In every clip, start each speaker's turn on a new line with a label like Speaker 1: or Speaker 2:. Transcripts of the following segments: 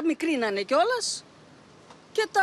Speaker 1: τα μικρίνανε κιόλας και τα.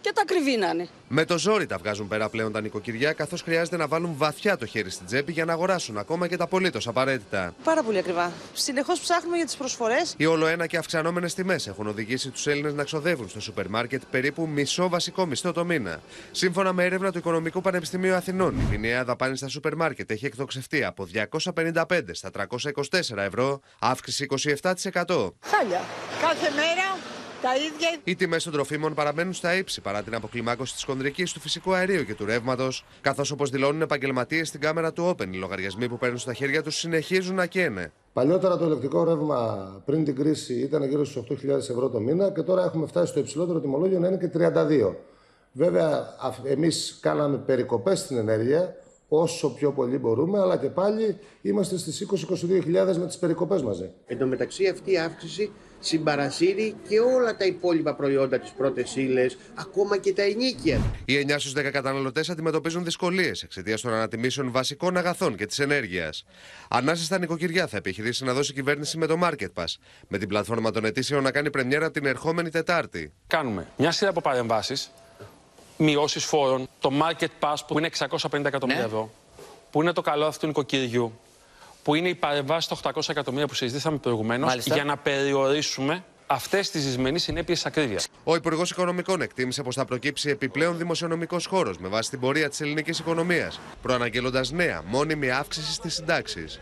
Speaker 1: Και τα κρυβίνανε.
Speaker 2: Με το ζόρι τα βγάζουν πέρα πλέον τα νοικοκυριά, καθώς χρειάζεται να βάλουν βαθιά το χέρι στην τσέπη για να αγοράσουν ακόμα και τα απολύτως απαραίτητα.
Speaker 3: Πάρα πολύ ακριβά. Συνεχώς ψάχνουμε για τις προσφορές.
Speaker 2: Οι όλο ένα και αυξανόμενες τιμές έχουν οδηγήσει τους Έλληνες να ξοδεύουν στο σούπερ μάρκετ περίπου μισό βασικό μισθό το μήνα. Σύμφωνα με έρευνα του Οικονομικού Πανεπιστημίου Αθηνών, η μηνιαία δαπάνη στα σούπερ μάρκετ έχει εκτοξευτεί από 255 στα 324 ευρώ, αύξηση 27%.
Speaker 3: Χάλια. Κάθε μέρα τα ίδια.
Speaker 2: Οι τιμές των τροφίμων παραμένουν στα ύψη παρά την αποκλιμάκωση της χονδρική του φυσικού αερίου και του ρεύματος, καθώς όπως δηλώνουν επαγγελματίες στην κάμερα του Open, οι λογαριασμοί που παίρνουν στα χέρια τους συνεχίζουν να καίνε.
Speaker 4: Παλιότερα το ηλεκτρικό ρεύμα πριν την κρίση ήταν γύρω στους 8.000 ευρώ το μήνα και τώρα έχουμε φτάσει στο υψηλότερο τιμολόγιο να είναι και 32. Βέβαια, εμείς κάναμε περικοπές στην ενέργεια όσο πιο πολύ μπορούμε, αλλά και πάλι είμαστε στις 20-22.000 με τις περικοπές μαζί.
Speaker 5: Εν τω μεταξύ αυτή η αύξηση συμπαρασύρει και όλα τα υπόλοιπα προϊόντα της πρώτης ύλες, ακόμα και τα ενίκια.
Speaker 2: Οι 9 στους 10 καταναλωτές αντιμετωπίζουν δυσκολίες εξαιτίας των ανατιμήσεων βασικών αγαθών και της ενέργειας. Ανάσα στα νοικοκυριά θα επιχειρήσει να δώσει κυβέρνηση με το Market Pass, με την πλατφόρμα των αιτήσεων να κάνει πρεμιέρα την ερχόμενη Τετάρτη.
Speaker 6: Κάνουμε μια σειρά από παρεμβάσεις, μειώσεις φόρων, το Market Pass που είναι 650 εκατομμύρια ευρώ, που είναι το καλό αυτού του νοικοκυριού, που είναι η παρεμβάση των 800 εκατομμύρια που συζητήσαμε προηγουμένως, για να περιορίσουμε αυτές τις δυσμενεί συνέπειες ακρίβειας.
Speaker 2: Ο Υπουργός Οικονομικών εκτίμησε πως θα προκύψει επιπλέον δημοσιονομικός χώρος με βάση την πορεία της ελληνικής οικονομίας, προαναγγέλλοντας νέα μόνιμη αύξηση στις συντάξεις.